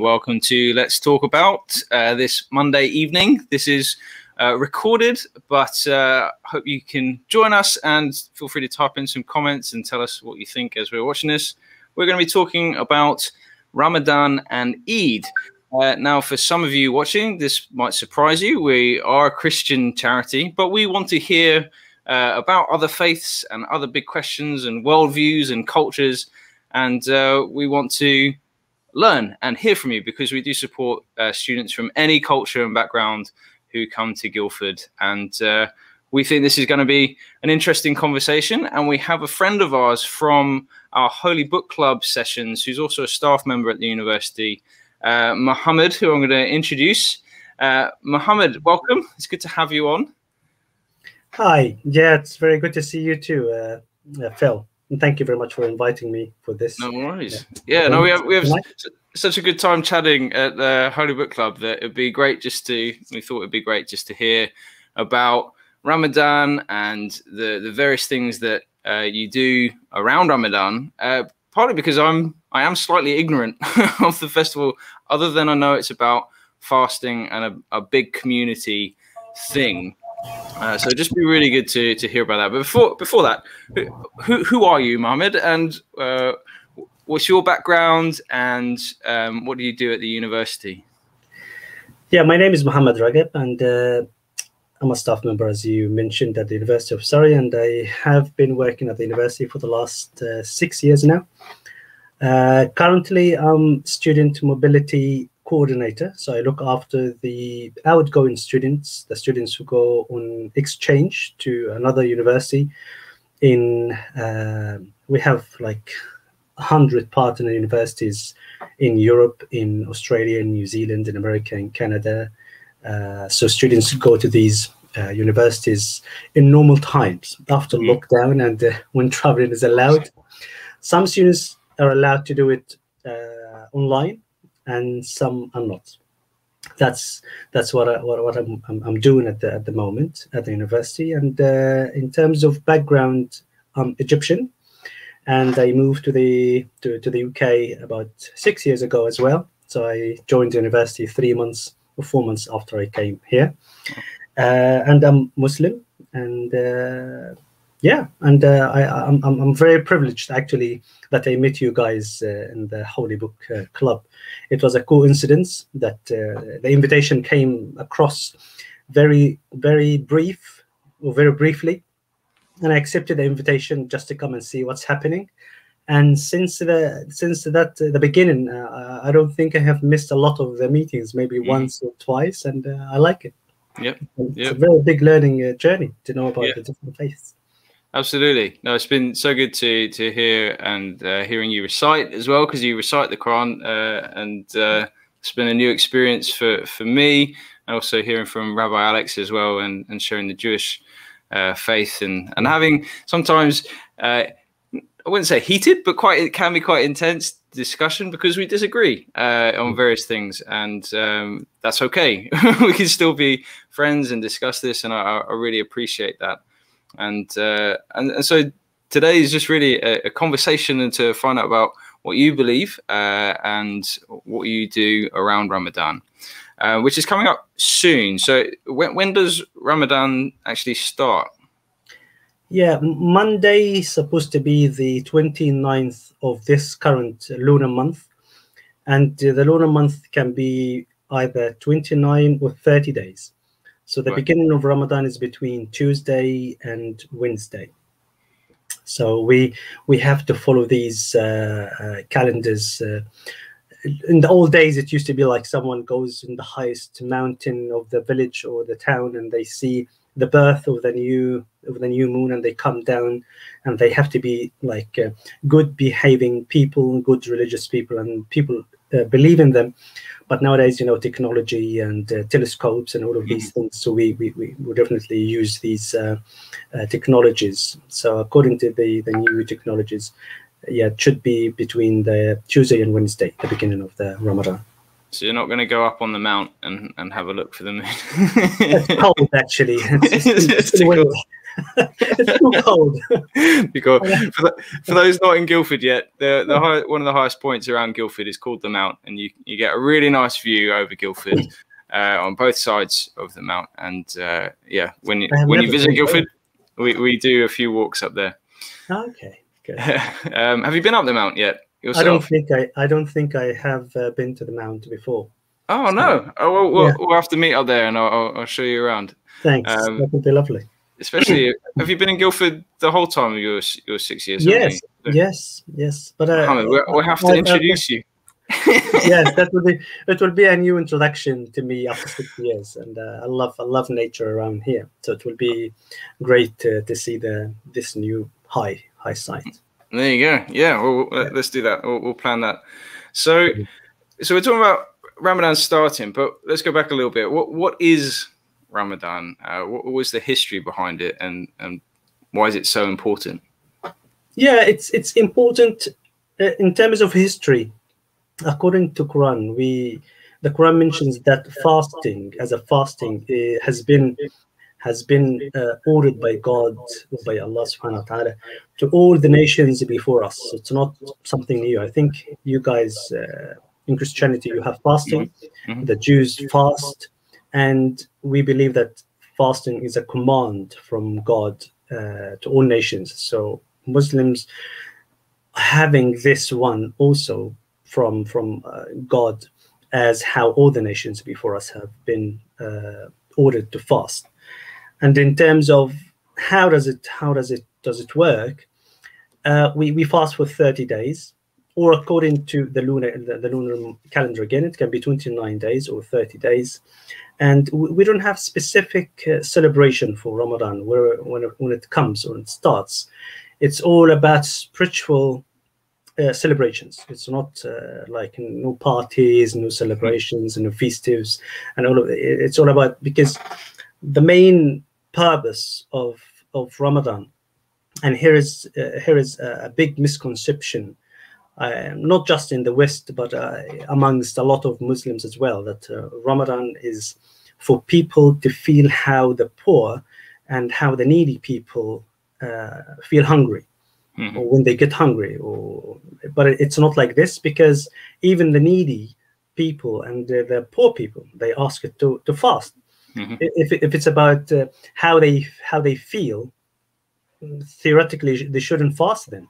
Welcome to Let's Talk About uh, this Monday evening. This is uh, recorded, but uh, hope you can join us and feel free to type in some comments and tell us what you think as we're watching this. We're going to be talking about Ramadan and Eid. Uh, now, for some of you watching, this might surprise you. We are a Christian charity, but we want to hear uh, about other faiths and other big questions and worldviews and cultures. And uh, we want to learn and hear from you because we do support uh, students from any culture and background who come to Guildford. And uh, we think this is going to be an interesting conversation. And we have a friend of ours from our Holy Book Club sessions who's also a staff member at the university, uh, Mohamed, who I'm going to introduce. Uh, Mohamed, welcome. It's good to have you on. Hi. Yeah, it's very good to see you too, uh, uh Phil. And thank you very much for inviting me for this. No worries. Yeah, yeah no, we have we have such a good time chatting at the Holy Book Club that it'd be great just to. We thought it'd be great just to hear about Ramadan and the the various things that uh, you do around Ramadan. Uh, partly because I'm I am slightly ignorant of the festival, other than I know it's about fasting and a, a big community thing. Uh, so just be really good to, to hear about that. But before before that, who who are you, Mohamed, and uh, what's your background, and um, what do you do at the university? Yeah, my name is Mohamed Ragab, and uh, I'm a staff member, as you mentioned, at the University of Surrey, and I have been working at the university for the last uh, six years now. Uh, currently, I'm student mobility coordinator. So I look after the outgoing students, the students who go on exchange to another university. In uh, we have like hundred partner universities in Europe, in Australia, in New Zealand, in America, in Canada. Uh, so students go to these uh, universities in normal times after mm-hmm. lockdown and uh, when traveling is allowed. Some students are allowed to do it uh, online and some are not. That's that's what I, what, what I'm, I'm, doing at the at the moment at the university. And uh, in terms of background, I'm Egyptian, and I moved to the to, to the UK about six years ago as well. So I joined the university three months or four months after I came here, uh, and I'm Muslim, and uh, yeah, and uh, I, I'm, I'm very privileged actually that I met you guys uh, in the Holy Book uh, Club. It was a coincidence that uh, the invitation came across very, very brief or very briefly, and I accepted the invitation just to come and see what's happening. And since the since that uh, the beginning, uh, I don't think I have missed a lot of the meetings, maybe mm. once or twice, and I like it. Yep. It's yep. a very big learning journey to know about yep. the different faiths. Absolutely. No, it's been so good to to hear and uh, hearing you recite as well because you recite the Quran, uh, and uh, it's been a new experience for for me. And also hearing from Rabbi Alex as well, and and sharing the Jewish uh, faith and and having sometimes uh, I wouldn't say heated, but quite it can be quite intense discussion because we disagree uh, on various things, and um, that's okay. we can still be friends and discuss this, and I, I really appreciate that and uh, and, and so today is just really a, a, conversation and to find out about what you believe uh, and what you do around Ramadan, uh, which is coming up soon. So when, when does Ramadan actually start? Yeah, Monday is supposed to be the 29th of this current lunar month. And the lunar month can be either 29 or 30 days. So the right. beginning of Ramadan is between Tuesday and Wednesday. So we we have to follow these uh, uh, calendars. Uh, in the old days, it used to be like someone goes in the highest mountain of the village or the town, and they see the birth of the new of the new moon, and they come down, and they have to be like uh, good behaving people, good religious people, and people believe in them but nowadays you know technology and uh, telescopes and all of these mm-hmm. things so we, we we definitely use these uh, uh, technologies so according to the the new technologies yeah it should be between the tuesday and wednesday the beginning of the ramadan so you're not going to go up on the mount and, and have a look for the moon. it's cold, actually. It's, it's, it's, it's too cold. because for, the, for, those not in Guildford yet, the, the high, one of the highest points around Guildford is called the Mount, and you, you get a really nice view over Guildford uh, on both sides of the Mount. And uh, yeah, when you when you visit Guildford, we, we do a few walks up there. Okay, good. um, have you been up the Mount yet? Yourself? I don't think I I don't think I have uh, been to the Mount before. Oh no! Oh, well, we'll, yeah. we'll, have to meet up there, and I'll, I'll show you around. Thanks. Um, that would be lovely. Especially, have you been in Guildford the whole time of your your six years? Yes, yes, yes. But uh, Mohamed, we'll, we'll have to introduce you. yes, that will be it. Will be a new introduction to me after six years, and uh, I love I love nature around here. So it will be great to, to see the this new high high site. There you go. Yeah, well, yeah. let's do that. We'll, we'll plan that. So, so we're talking about Ramadan starting, but let's go back a little bit. What what is Ramadan? Uh, what, what was the history behind it, and and why is it so important? Yeah, it's it's important uh, in terms of history. According to Quran, we the Quran mentions that fasting as a fasting uh, has been has been uh, ordered by God, by Allah subhanahu wa ta'ala, to all the nations before us. So it's not something new. I think you guys uh, in Christianity, you have fasting, mm-hmm. the Jews fast, and we believe that fasting is a command from God uh, to all nations. So Muslims having this one also from from uh, God as how all the nations before us have been uh, ordered to fast. And in terms of how does it how does it does it work? Uh, we we fast for 30 days or according to the lunar the, the, lunar calendar again it can be 29 days or 30 days and we don't have specific uh, celebration for ramadan where when it, when it comes or it starts it's all about spiritual uh, celebrations it's not uh, like no parties no celebrations no festives and all of it. it's all about because the main purpose of of ramadan and here is uh, here is a big misconception not just in the West, but uh, amongst a lot of Muslims as well, that uh, Ramadan is for people to feel how the poor and how the needy people uh, feel hungry. Mm-hmm. Or when they get hungry, or but it's not like this because even the needy people and the, the poor people they ask it to to fast. Mm-hmm. If, if it's about uh, how they how they feel, theoretically they shouldn't fast then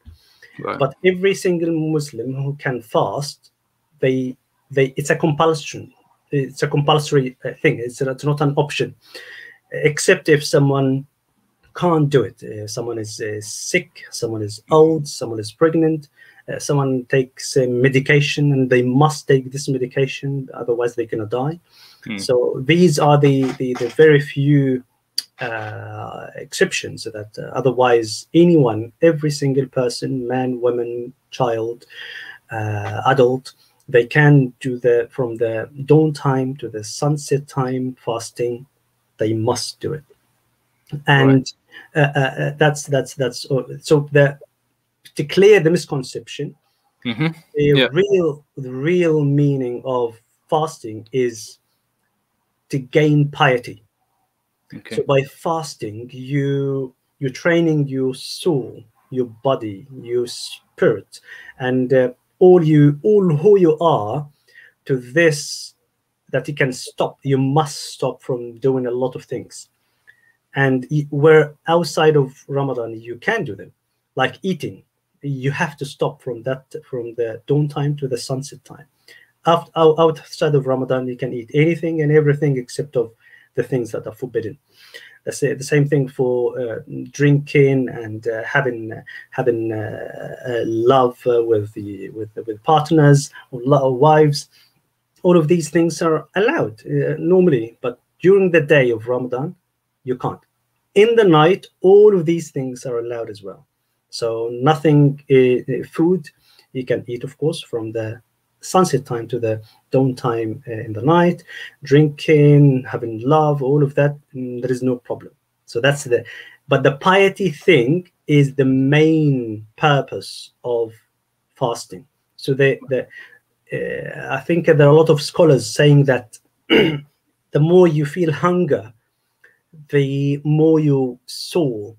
Right. But every single Muslim who can fast, they they it's a compulsion. It's a compulsory uh, thing. It's, it's not an option, except if someone can't do it. Uh, someone is uh, sick, someone is old, someone is pregnant, uh, someone takes medication and they must take this medication, otherwise they're gonna die. Hmm. So these are the, the, the very few uh, exceptions that uh, otherwise anyone every single person man woman child uh, adult they can do the from the dawn time to the sunset time fasting they must do it and right. Uh, uh, uh, that's that's that's so the to clear the misconception mm-hmm. the yeah. real the real meaning of fasting is to gain piety Okay. So by fasting, you you're training your soul, your body, your spirit, and uh, all you all who you are to this that you can stop. You must stop from doing a lot of things, and where outside of Ramadan you can do them, like eating. You have to stop from that from the dawn time to the sunset time. After, outside of Ramadan, you can eat anything and everything except of the things that are forbidden. That's it. The same thing for uh, drinking and uh, having uh, having uh, love uh, with the with with partners or, wives. All of these things are allowed uh, normally, but during the day of Ramadan, you can't. In the night, all of these things are allowed as well. So nothing food you can eat, of course, from the sunset time to the dawn time uh, in the night, drinking, having love, all of that, mm, there is no problem. So that's the, but the piety thing is the main purpose of fasting. So the the uh, I think there are a lot of scholars saying that the more you feel hunger, the more your soul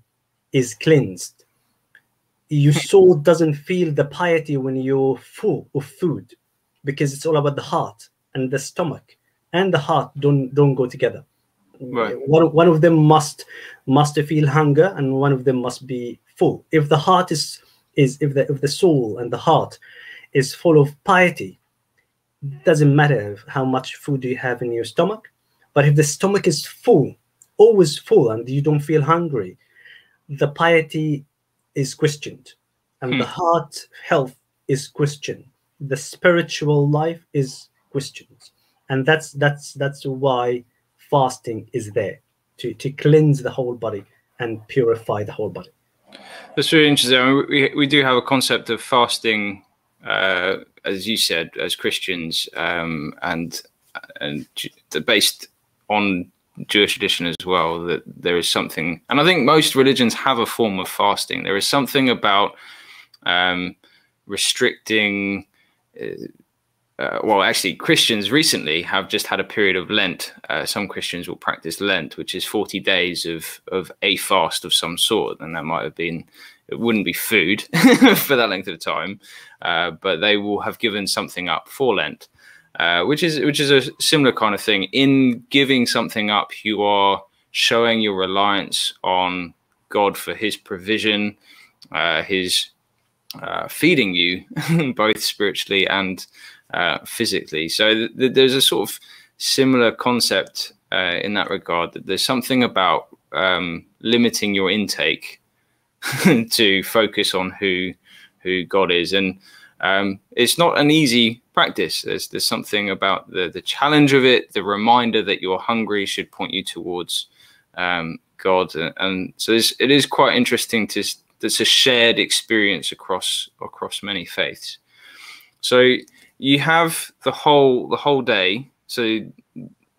is cleansed. Your soul doesn't feel the piety when you're full of food because it's all about the heart and the stomach and the heart don't don't go together. Right. One, one of them must must feel hunger and one of them must be full. If the heart is is if the if the soul and the heart is full of piety, doesn't matter how much food you have in your stomach, but if the stomach is full, always full, and you don't feel hungry, the piety is questioned, and Hmm. the heart health is questioned. The spiritual life is questioned, and that's that's that's why fasting is there to to cleanse the whole body and purify the whole body. That's really interesting. I mean, we, we do have a concept of fasting, uh, as you said, as Christians, um, and and based on Jewish tradition as well. That there is something, and I think most religions have a form of fasting. There is something about um, restricting. Uh, uh, well, actually, Christians recently have just had a period of Lent. Uh, some Christians will practice Lent, which is 40 days of, of a fast of some sort. And that might have been, it wouldn't be food for that length of time, uh, but they will have given something up for Lent, uh, which is which is a similar kind of thing. In giving something up, you are showing your reliance on God for His provision, uh, His uh, feeding you both spiritually and uh, physically. So th- th- there's a sort of similar concept uh, in that regard. That there's something about um, limiting your intake to focus on who who God is, and um, it's not an easy practice. There's there's something about the the challenge of it, the reminder that you're hungry should point you towards um, God, and, and so it is quite interesting to. That's a shared experience across across many faiths. So you have the whole the whole day so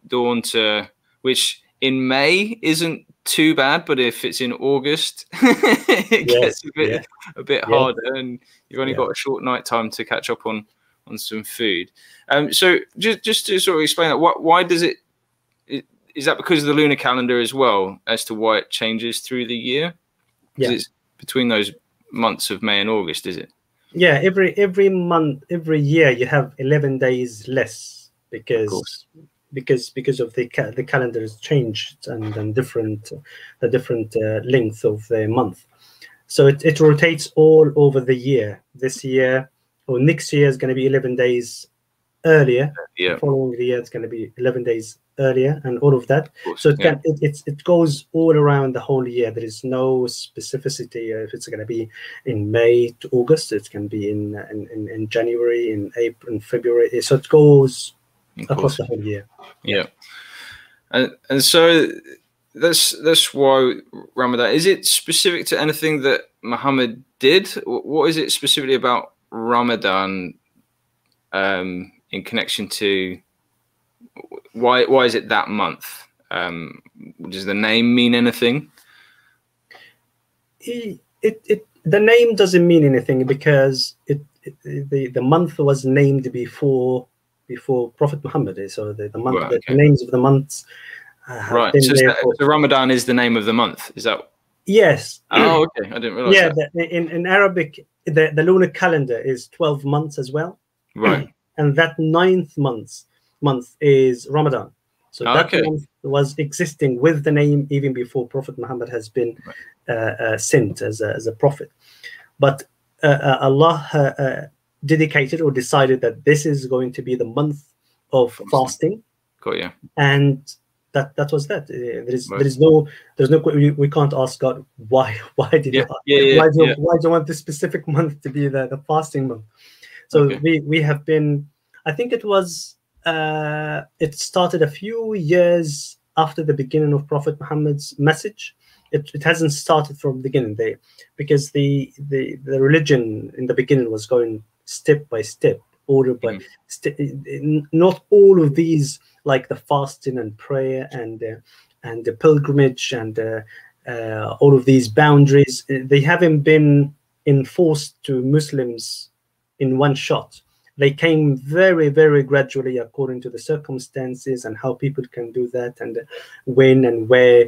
dawn to which in may isn't too bad but if it's in august it gets a bit yeah. a bit Yeah. harder and you've only got a short night time to catch up on on some food um so just just to sort of explain that what why does it, it is that because of the lunar calendar as well as to why it changes through the year? Yeah. it's between those months of may and august is it? Yeah every every month every year you have 11 days less because because because of the ca- the calendar has changed and, and different the different uh, length of the month. So it, it rotates all over the year. This year or next year is going to be 11 days earlier yeah. following the year it's going to be 11 days earlier and all of that. Of so it yeah. can it, it's it goes all around the whole year. There is no specificity if it's going to be in may to august. It can be in in, in, in january in april in february. So it goes across the whole year. Yeah, and and so that's that's why Ramadan is it specific to anything that Muhammad did? What is it specifically about Ramadan um, in connection to why why is it that month? Um, does the name mean anything? it, it, it the name doesn't mean anything because it, it the the month was named before before prophet muhammad so the, the month Right, the, names of the months uh, Right. So, that, so Ramadan is the name of the month. Is that? yes Oh, okay. I didn't realize yeah that. the, in, in arabic the, the lunar calendar is 12 months as well Right. And that ninth month month is ramadan so Oh, that okay. month was existing with the name even before prophet muhammad has been uh, uh, sent as a, as a prophet but uh, uh, allah uh, uh, dedicated or decided that this is going to be the month of Fasting. Got you. and that that was that there is Right. there is no there's no we, we can't ask god why why did Yeah, you yeah, yeah, why, do you yeah. why do you want this specific month to be the, the fasting month so Okay. we we have been i think it was uh it started a few years after the beginning of prophet muhammad's message it, it hasn't started from the beginning they because the the the religion in the beginning was going step by step order by Mm. st- not all of these like the fasting and prayer and uh, and the pilgrimage and uh, uh, all of these boundaries they haven't been enforced to muslims in one shot they came very very gradually according to the circumstances and how people can do that and when and where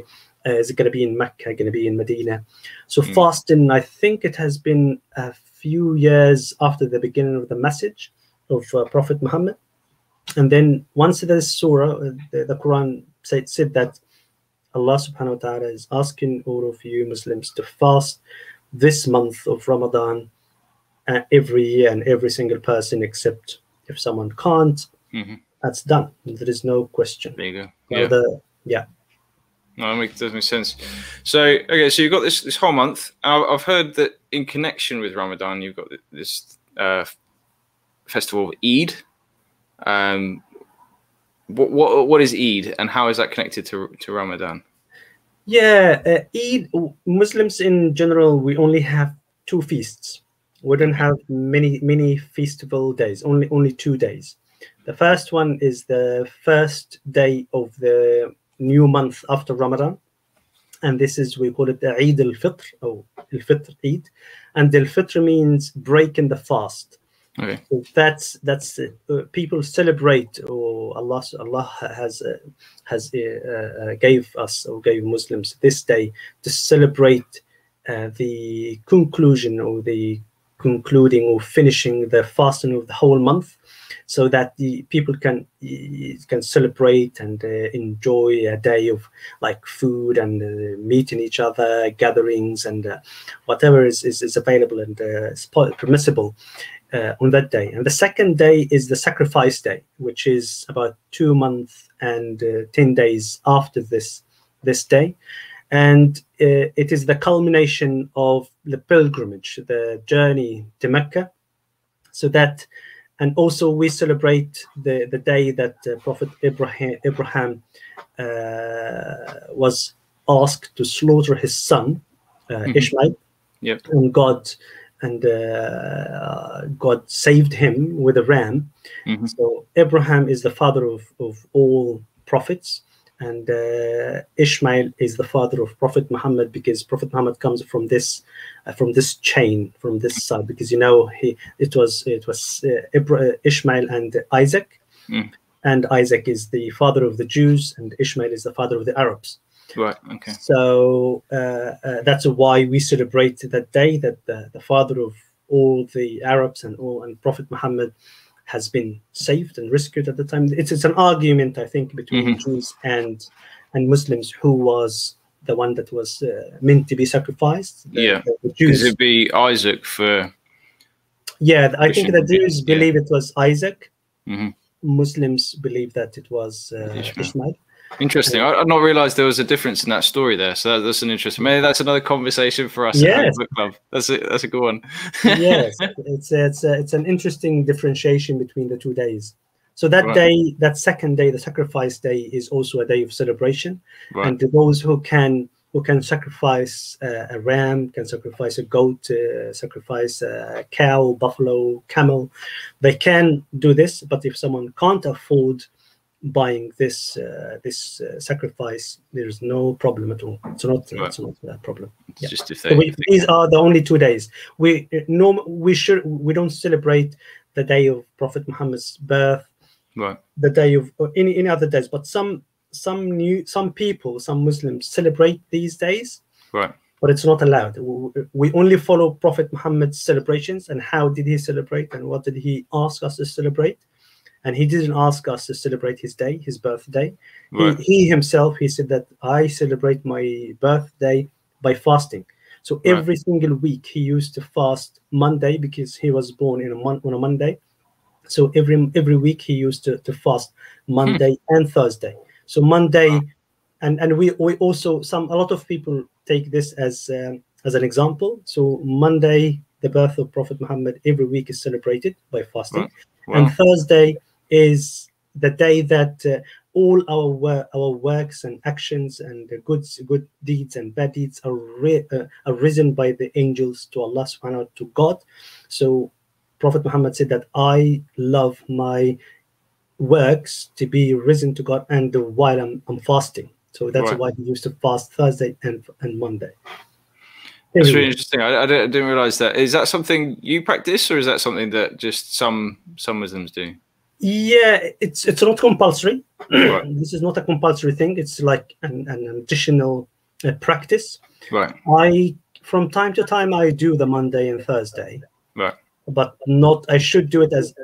uh, is it going to be in Mecca, going to be in Medina? So Mm. fasting, I think it has been a few years after the beginning of the message of uh, Prophet Muhammad. And then once the surah, uh, the, the Quran said, said that Allah subhanahu wa ta'ala is asking all of you Muslims to fast this month of Ramadan uh, every year and every single person except if someone can't, Mhm. that's done. There is no question. There you go. So Yeah. the- yeah. No, that makes, does make sense. So, okay, so you've got this this whole month. I've, I've heard that in connection with Ramadan, you've got this uh, festival of Eid. Um, what, what what is Eid, and how is that connected to to Ramadan? Yeah, uh, Eid, Muslims in general, we only have two feasts. We don't have many many festival days. Only only two days. The first one is the first day of the new month after Ramadan, and this is we call it the Eid al-Fitr or al-Fitr Eid, and al-Fitr means breaking the fast. Okay. So that's that's. Uh, people celebrate or Allah Allah has uh, has uh, uh, gave us or gave Muslims this day to celebrate uh, the conclusion or the concluding or finishing the fasting of the whole month so that the people can can celebrate and uh, enjoy a day of like food and uh, meeting each other gatherings and uh, whatever is, is, is available and uh, permissible uh, on that day. And the second day is the sacrifice day, which is about two months and uh, 10 days after this, this day. And uh, it is the culmination of the pilgrimage, the journey to Mecca. So that, and also we celebrate the, the day that uh, Prophet Abraham, Abraham uh, was asked to slaughter his son, uh, Mhm. Ishmael. Yep. And God and uh, God saved him with a ram. Mhm. So Abraham is the father of, of all prophets, and uh, Ishmael is the father of Prophet Muhammad because Prophet Muhammad comes from this uh, from this chain from this side because you know he it was it was uh, Ibra- Ishmael and Isaac, Mm. and Isaac is the father of the Jews, and Ishmael is the father of the Arabs. Right. Okay. So uh, uh, that's why we celebrate that day that the, the father of all the Arabs and all and Prophet Muhammad has been saved and rescued at the time. It's, it's an argument, I think, between Mhm. Jews and and Muslims who was the one that was uh, meant to be sacrificed. The, Yeah, the, Jews. it'd be Isaac for. Yeah, I think the Jews yeah. believe it was Isaac. Mhm. Muslims believe that it was uh, Ishmael. Ishmael. Interesting. I, I'd not realised there was a difference in that story there. So that, that's an interesting. Maybe that's another conversation for us. Yes. Book Club. That's a that's a good one. yes, it's it's it's an interesting differentiation between the two days. So that Right. day, that second day, the sacrifice day, is also a day of celebration, Right. and those who can who can sacrifice uh, a ram, can sacrifice a goat, uh, sacrifice a cow, buffalo, camel, they can do this. But if someone can't afford buying this uh, this uh, sacrifice, there is no problem at all. It's not Right. it's not a problem. It's Yeah. just if So they. we, these are the only two days. We no, we should we don't celebrate the day of Prophet Muhammad's birth, right. the day of or any any other days. But some some new some people, some Muslims celebrate these days, Right. but it's not allowed. We- We only follow Prophet Muhammad's celebrations and how did he celebrate and what did he ask us to celebrate. And he didn't ask us to celebrate his day, his birthday. Right. He, he himself, he said that I celebrate my birthday by fasting. So Right. every single week he used to fast Monday because he was born in a month on a Monday. So every every week he used to, to fast Monday and Thursday. So Monday, Wow. and and we we also some a lot of people take this as um, as an example. So Monday, the birth of Prophet Muhammad, every week is celebrated by fasting, Right. Wow. and Thursday is the day that uh, all our wor- our works and actions and the good good deeds and bad deeds are uh, are risen by the angels to Allah subhanahu wa to God. So Prophet Muhammad said that I love my works to be risen to God and while I'm, I'm fasting. So that's Right. why he used to fast Thursday and and Monday. That's really interesting. I, I, didn't, I, didn't, realize that. Is that something you practice, or is that something that just some some Muslims do? Yeah, it's it's not compulsory. Right. this is not a compulsory thing. It's like an, an additional uh, practice. Right. I from time to time I do the Monday and Thursday. Right. But not. I should do it as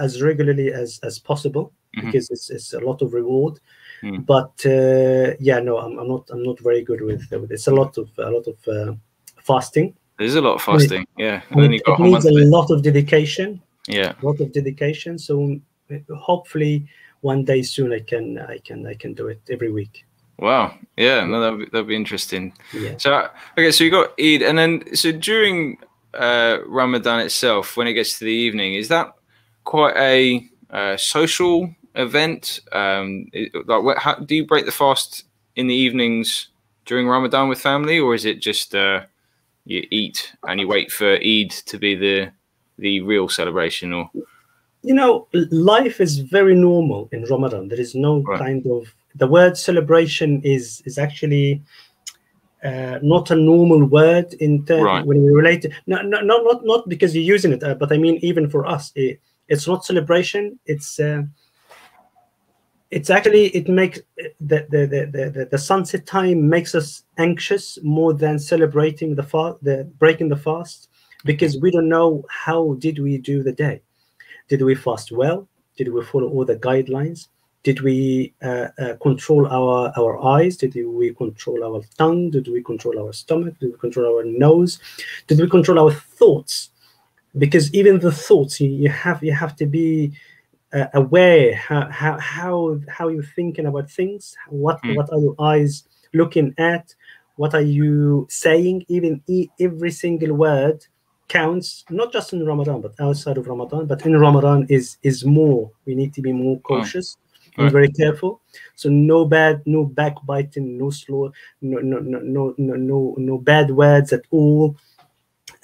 as regularly as as possible mm-hmm. because it's it's a lot of reward. Mm. But uh, yeah, no, I'm, I'm, not. I'm not very good with, with It's a lot of a lot of uh, fasting. There's a lot of fasting. It, yeah, and it, it needs a lot of dedication. Yeah, a lot of dedication. So hopefully one day soon I can I can I can do it every week. Wow. Yeah, no, that'd be, that'd be interesting. Yeah. So okay, so you got Eid, and then so during uh, Ramadan itself, when it gets to the evening, is that quite a uh, social event? Um, it, like, what, how, do you break the fast in the evenings during Ramadan with family, or is it just uh, you eat and you wait for Eid to be the the real celebration? Or you know, life is very normal in Ramadan. There is no right. kind of the word celebration is is actually uh, not a normal word in terms right. when we relate it. No, no, not not not because you're using it, uh, but I mean even for us, it, it's not celebration. It's uh, it's actually it makes the the, the the, the sunset time makes us anxious more than celebrating the fast, the breaking the fast, because we don't know how did we do the day. Did we fast well? Did we follow all the guidelines? Did we uh, uh, control our, our eyes? Did we control our tongue? Did we control our stomach? Did we control our nose? Did we control our thoughts? Because even the thoughts, you, you have you have to be uh, aware how, how how how you're thinking about things. What mm. what are your eyes looking at? What are you saying? Even e- every single word counts not just in ramadan but outside of ramadan but in ramadan is is more we need to be more cautious right. very careful. So no bad, no backbiting, no slow, no no no no no no, bad words at all.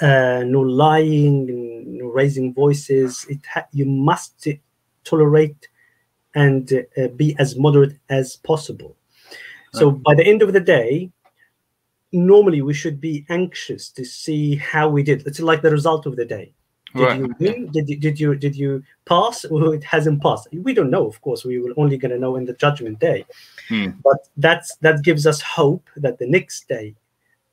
Uh, no lying, no raising voices. It you must tolerate and uh, be as moderate as possible. So by the end of the day, normally we should be anxious to see how we did. It's like the result of the day. Did right. you win? Did you, did you did you pass? Well, it hasn't passed. We don't know, of course. We will only gonna know in the judgment day. Hmm. But that's that gives us hope that the next day,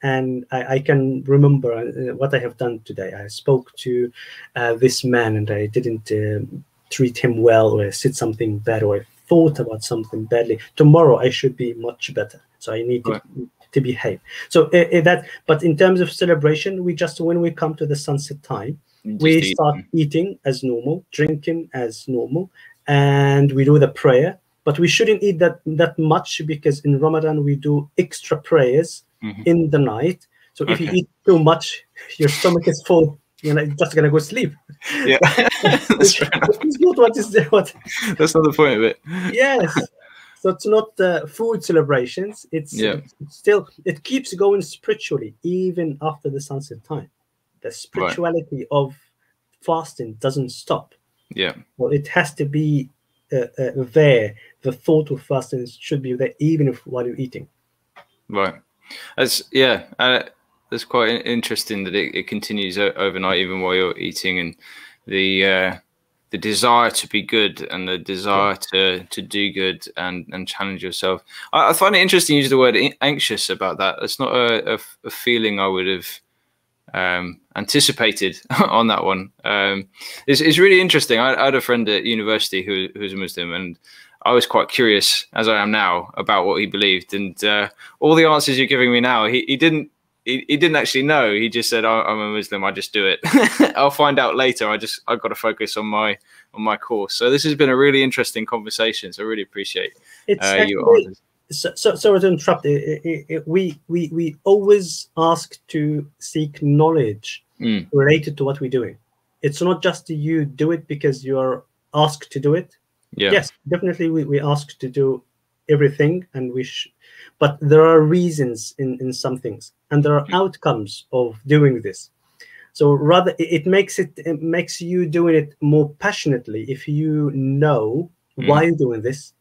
and I, I can remember uh, what I have done today. I spoke to uh, this man, and I didn't uh, treat him well, or I said something bad, or I thought about something badly. Tomorrow I should be much better. So I need right. to to behave. So uh, that, but in terms of celebration, we just when we come to the sunset time, we eat. start eating as normal, drinking as normal, and we do the prayer. But we shouldn't eat that that much because in Ramadan we do extra prayers mm-hmm. in the night. So if okay. you eat too much, your stomach is full. You're not just gonna go sleep. Yeah, that's not what is what. That's not the point of it. Yes. So it's not uh, food celebrations. It's, yeah. it's still it keeps going spiritually even after the sunset time the spirituality right. of fasting doesn't stop. Yeah. Well, it has to be uh, uh, there. The thought of fasting should be there, even if while you're eating. Right. That's yeah. Uh, that's quite interesting that it, it continues overnight, even while you're eating, and the uh, the desire to be good and the desire to to do good and and challenge yourself. I, I find it interesting you use the word anxious about that. It's not a, a, a feeling I would have um, anticipated on that one. Um, it's, it's, really interesting. I, I, had a friend at university who, who was a Muslim, and I was quite curious, as I am now, about what he believed. And uh, all the answers you're giving me now, he, he didn't. He, he didn't actually know. He just said, oh, "I'm a Muslim. I just do it. I'll find out later. I just I've got to focus on my on my course." So this has been a really interesting conversation. So I really appreciate uh, you so, so sorry to interrupt. It, it, it, we we we always ask to seek knowledge mm. related to what we're doing. It's not just you do it because you are asked to do it. Yeah. Yes, definitely we, we ask to do everything and we sh- but there are reasons in, in some things and there are mm. outcomes of doing this. So rather it, it makes it, it makes you doing it more passionately if you know mm. why you're doing this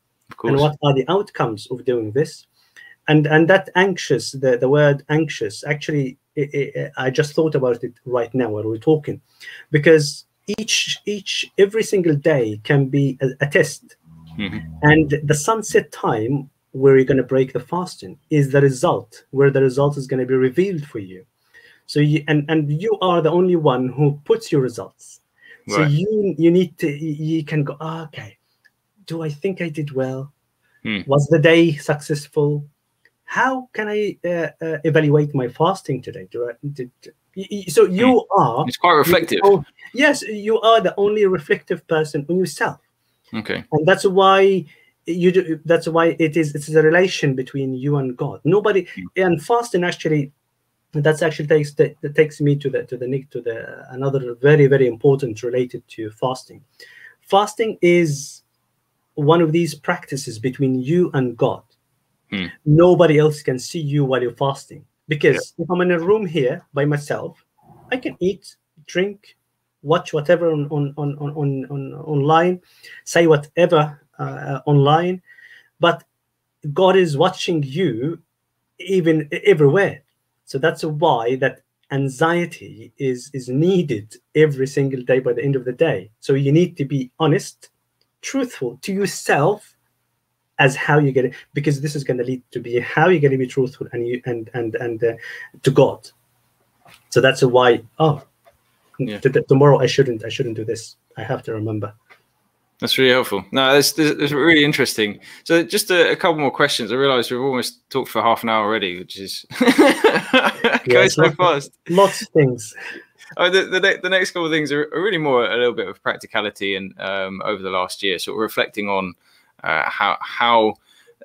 and what are the outcomes of doing this and and that anxious the, the word anxious actually it, it, I just thought about it right now while we're talking, because each each every single day can be a, a test, Mhm. and the sunset time where you're going to break the fasting is the result, where the result is going to be revealed for you. So you and and you are the only one who puts your results. So you you need to you you can go "Ah, okay. Do I think I did well? Hmm. Was the day successful? How can I uh, uh, evaluate my fasting today? Do I, did, so you are It's quite reflective. Oh, yes, you are the only reflective person on yourself, Okay. and that's why you do. That's why it is. It's a relation between you and God. Nobody and fasting actually. That's actually takes that takes me to the to the next to the another very very important related to fasting. Fasting is one of these practices between you and God. Hmm. Nobody else can see you while you're fasting because if I'm in a room here by myself, I can eat, drink, watch whatever on on on on, on, on online, say whatever uh, online, but God is watching you even everywhere. So that's why that anxiety is is needed every single day by the end of the day. So you need to be honest, truthful to yourself as how you get it because this is going to lead to be how you're going to be truthful and you and and and uh, to God. So that's why oh Yeah. tomorrow I shouldn't I shouldn't do this. I have to remember. That's really helpful. No, that's, that's really interesting. So, just a, a couple more questions. I realise we've almost talked for half an hour already, which is goes it's so fast. Lots of things. Oh, the, the, the next couple of things are, are really more a little bit of practicality and um, over the last year, sort of reflecting on uh, how how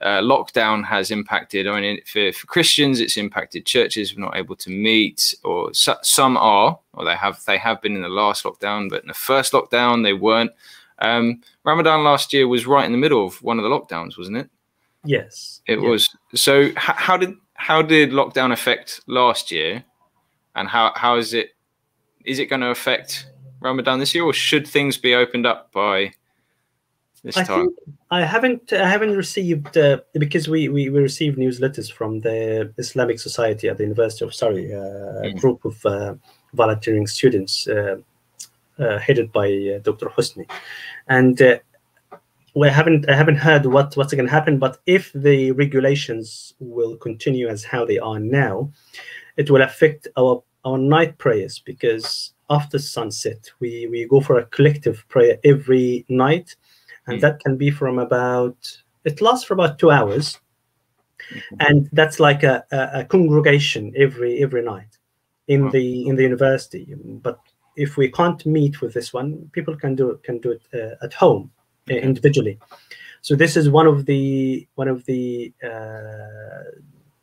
uh, lockdown has impacted. I mean, for, for Christians, it's impacted churches We're not able to meet, or so, some are, or they have they have been in the last lockdown, but in the first lockdown they weren't. Um, Ramadan last year was right in the middle of one of the lockdowns, wasn't it? Yes. It yes. was. So, how did how did lockdown affect last year, and how how is it is it going to affect Ramadan this year, or should things be opened up by this I time? I haven't I haven't received uh, because we, we we received newsletters from the Islamic Society at the University of Surrey, uh, a Mm. group of uh, volunteering students uh, uh, headed by uh, Dr. Husni, and uh, we haven't I haven't heard what what's going to happen. But if the regulations will continue as how they are now, it will affect our our night prayers because after sunset we we go for a collective prayer every night and that can be from about it lasts for about two hours. And that's like a, a, a congregation every every night in Wow. the in the university. But if we can't meet with this one people can do can do it uh, at home uh, individually. So this is one of the one of the uh,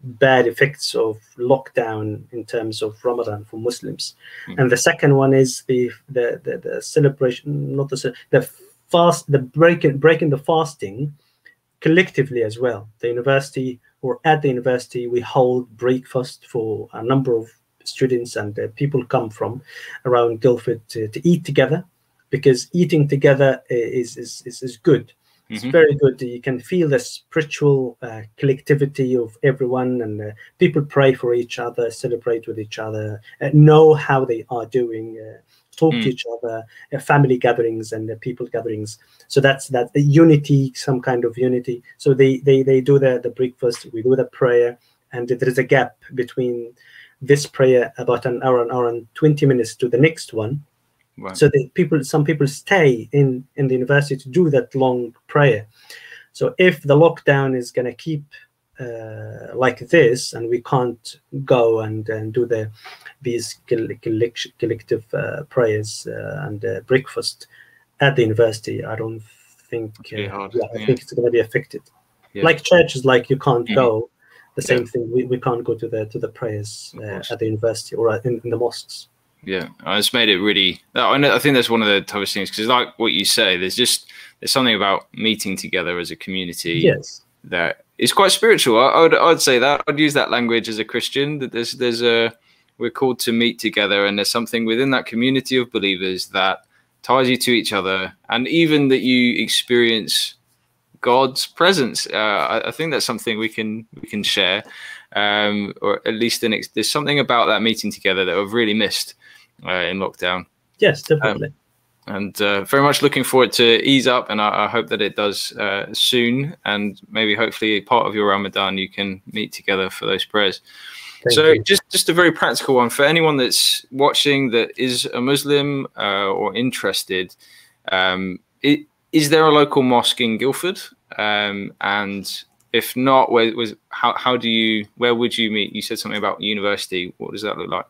bad effects of lockdown in terms of ramadan for muslims. Mm. and the second one is the the the, the celebration not the the fast the breaking breaking the fasting collectively as well. The university or at the university we hold breakfast for a number of students and uh, people come from around guildford to, to eat together because eating together is is is, is good. It's Mhm. very good. You can feel the spiritual uh, collectivity of everyone and uh, people pray for each other celebrate with each other uh, know how they are doing uh, talk Mm. to each other uh, family gatherings and people gatherings so that's that the unity some kind of unity so they they, they do the, the breakfast we do the prayer and there is a gap between this prayer about an hour an hour and 20 minutes to the next one Right. so the people some people stay in in the university to do that long prayer so if the lockdown is going to keep uh, like this and we can't go and, and do the these collective uh, prayers uh, and uh, breakfast at the university i don't think uh, hard, yeah, i yeah. think it's going to be affected Yeah. like churches like you can't Mhm. go the same Yeah. thing we, we can't go to the to the prayers uh, at the university or in, in the mosques Yeah, it's made it really. I know. I think that's one of the toughest things because, like what you say, there's just there's something about meeting together as a community yes that is quite spiritual. I, I would I'd say that I'd use that language as a Christian. That there's there's a we're called to meet together, and there's something within that community of believers that ties you to each other, and even that you experience God's presence. Uh, I, I think that's something we can we can share. um, or at least an ex- there's something about that meeting together that I've really missed uh, in lockdown. Yes, definitely. Um, and uh, very much looking forward to ease up, and I, I hope that it does uh, soon. And maybe, hopefully, part of your Ramadan, you can meet together for those prayers. Thank so, you. just just a very practical one for anyone that's watching that is a Muslim uh, or interested. Um, it, is there a local mosque in Guildford? Um, and if not, where was how how do you where would you meet? You said something about university. What does that look like?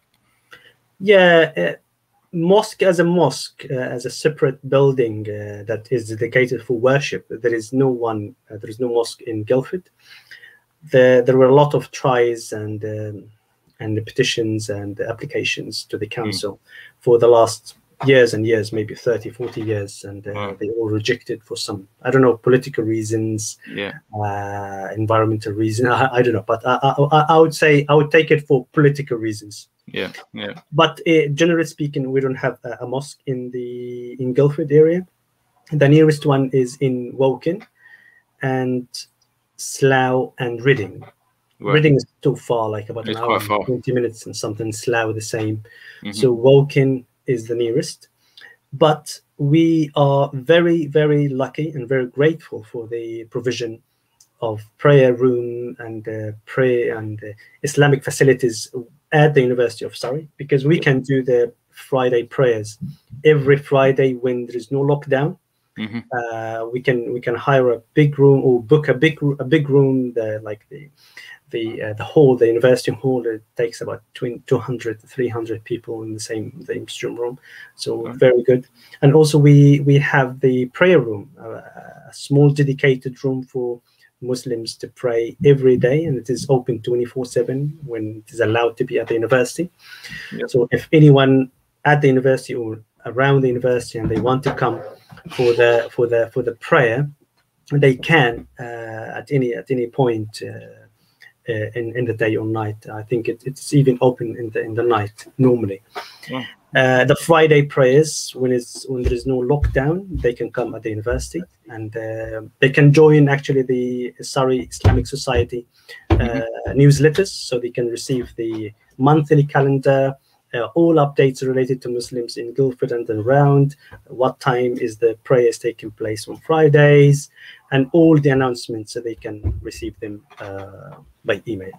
Yeah, uh, mosque as a mosque uh, as a separate building uh, that is dedicated for worship. There is no one. Uh, there is no mosque in Guildford. There there were a lot of tries and um, and the petitions and the applications to the hmm. council mm. for the last years and years, maybe 30, 40 years, and uh, wow. they all rejected for some, I don't know, political reasons, yeah, uh, environmental reasons. I, I, don't know, but I, I, I, would say I would take it for political reasons. Yeah, yeah. But uh, generally speaking, we don't have a, a, mosque in the in Guildford area. The nearest one is in Woking, and Slough and Reading. Right. Reading is too far, like about it's an hour, 20 minutes and something. Slough the same. Mm-hmm. So Woking is the nearest. But we are very, very lucky and very grateful for the provision of prayer room and uh, prayer and uh, Islamic facilities at the University of Surrey because we can do the Friday prayers every Friday when there is no lockdown. Mm-hmm. Uh, we can we can hire a big room or book a big a big room there like the the uh, the hall, the university hall, it takes about between 200 to 300 people in the same the instrument room. So okay. very good. And also we we have the prayer room, uh, a small dedicated room for Muslims to pray every day, and it is open 24/7 when it is allowed to be at the university. So if anyone at the university or around the university and they want to come for the for the for the prayer, they can uh, at any at any point uh, uh, in in the day or night. I think it, it's even open in the in the night normally. Yeah. Uh, the Friday prayers when it's when there is no lockdown, they can come at the university and uh, they can join actually the Surrey Islamic Society uh, mm-hmm. newsletters, so they can receive the monthly calendar, uh, all updates related to Muslims in Guildford and around. What time is the prayers taking place on Fridays, and all the announcements so they can receive them uh, by email.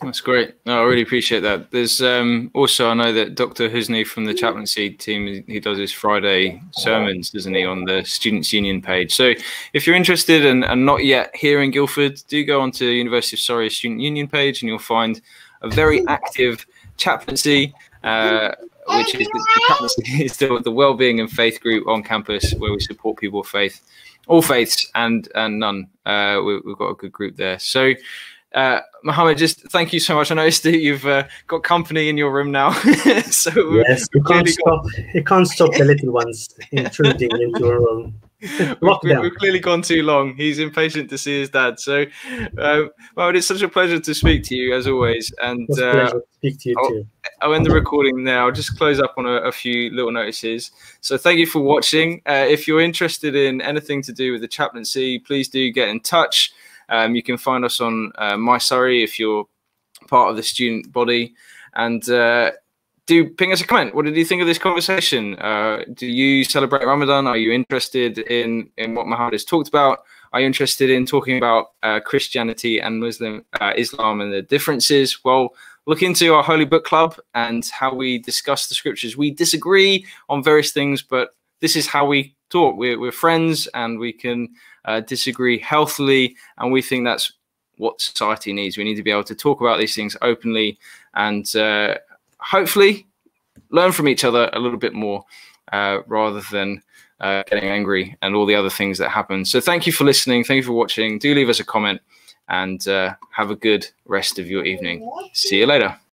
That's great. No, I really appreciate that. There's um, also I know that Dr. Husni from the chaplaincy team he does his Friday sermons, doesn't he, on the Students Union page. So if you're interested and, and not yet here in Guildford, do go onto the University of Surrey Student Union page and you'll find a very active chaplaincy, uh, which is the, the is the, the well-being and faith group on campus where we support people of faith all faiths and and none. Uh, we, have got a good group there. So, uh, Mohamed, just thank you so much. I noticed that you've uh, got company in your room now. so yes, you can't stop. You can't stop the little ones intruding into your room. we've, we've, clearly gone too long. He's impatient to see his dad. So, um, well, it's such a pleasure to speak to you as always. And uh, speak to you I'll, too. I'll end the recording now. I'll just close up on a, a few little notices. So, thank you for watching. Uh, if you're interested in anything to do with the chaplaincy, please do get in touch. Um, you can find us on uh, My Surrey if you're part of the student body. And uh, do ping us a comment. What did you think of this conversation? Uh, do you celebrate Ramadan? Are you interested in in what Mohamed has talked about? Are you interested in talking about uh, Christianity and Muslim uh, Islam and the differences? Well, look into our Holy Book Club and how we discuss the scriptures. We disagree on various things, but this is how we talk. We're, we're friends and we can uh, disagree healthily, and we think that's what society needs. We need to be able to talk about these things openly and uh, hopefully learn from each other a little bit more uh, rather than uh, getting angry and all the other things that happen. So thank you for listening. Thank you for watching. Do leave us a comment and uh, have a good rest of your evening. See you later.